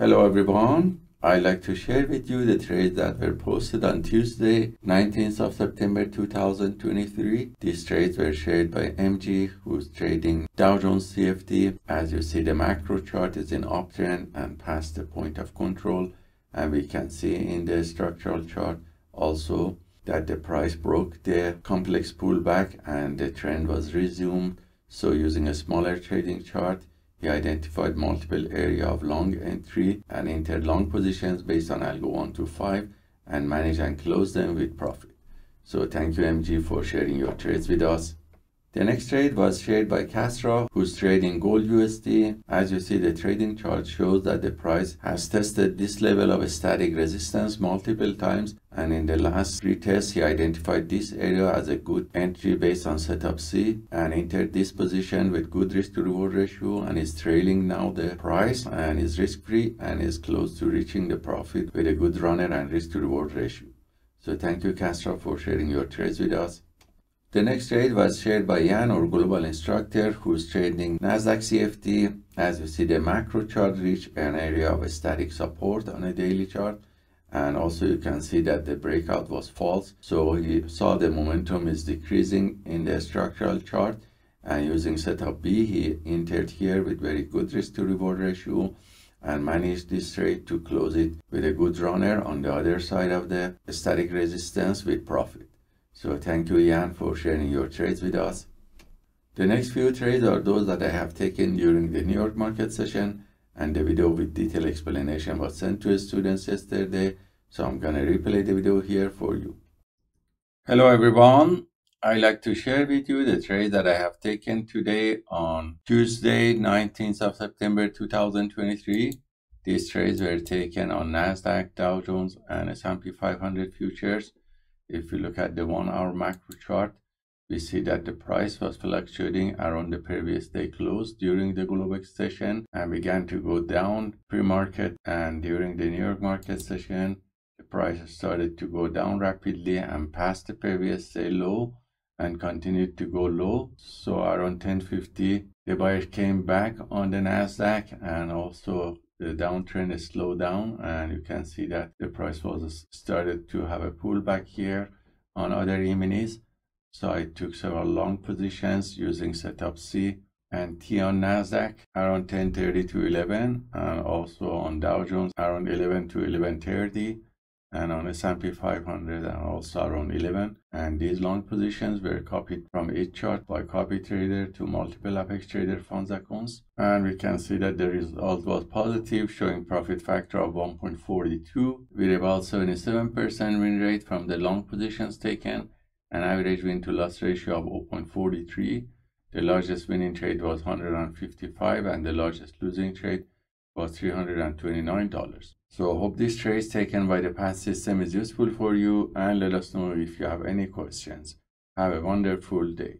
Hello everyone. I'd like to share with you the trades that were posted on Tuesday, 19th of September 2023. These trades were shared by MG, who's trading Dow Jones CFD. As you see, the macro chart is in uptrend and past the point of control. And we can see in the structural chart also that the price broke the complex pullback and the trend was resumed. So using a smaller trading chart, he identified multiple area of long entry and entered long positions based on algo 1 to 5 and managed and closed them with profit. So thank you MG for sharing your trades with us. The next trade was shared by Castra, who's trading gold USD. As you see, the trading chart shows that the price has tested this level of static resistance multiple times. And in the last three tests, he identified this area as a good entry based on setup C and entered this position with good risk to reward ratio and is trailing now the price and is risk free and is close to reaching the profit with a good runner and risk to reward ratio. So thank you Castra for sharing your trades with us. The next trade was shared by Jan, our global instructor, who's trading Nasdaq CFD. As you see, the macro chart reached an area of static support on a daily chart. And also you can see that the breakout was false. So he saw the momentum is decreasing in the structural chart. And using setup B, he entered here with very good risk to reward ratio and managed this trade to close it with a good runner on the other side of the static resistance with profit. So thank you, Jan, for sharing your trades with us. The next few trades are those that I have taken during the New York market session and the video with detailed explanation was sent to students yesterday. So I'm gonna replay the video here for you. Hello everyone. I'd like to share with you the trade that I have taken today on Tuesday, 19th of September 2023. These trades were taken on NASDAQ, Dow Jones, and S&P 500 futures if we look at the one hour macro chart, we see that the price was fluctuating around the previous day close during the Globex session and began to go down pre-market and during the New York market session, the price started to go down rapidly and past the previous day low and continued to go low. So around 1050, the buyers came back on the Nasdaq and also the downtrend is slowed down and you can see that the price was started to have a pullback here on other E-minis. So I took several long positions using setup C and T on Nasdaq around 1030 to 11 and also on Dow Jones around 11 to 1130 and on S&P 500 and also around 11 and these long positions were copied from each chart by copy trader to multiple apex trader funds accounts. And we can see that the result was positive showing profit factor of 1.42 with about 77% win rate from the long positions taken an average win to loss ratio of 0.43 the largest winning trade was 155 and the largest losing trade was $329 so I hope this trace taken by the PAAT system is useful for you and let us know if you have any questions. Have a wonderful day.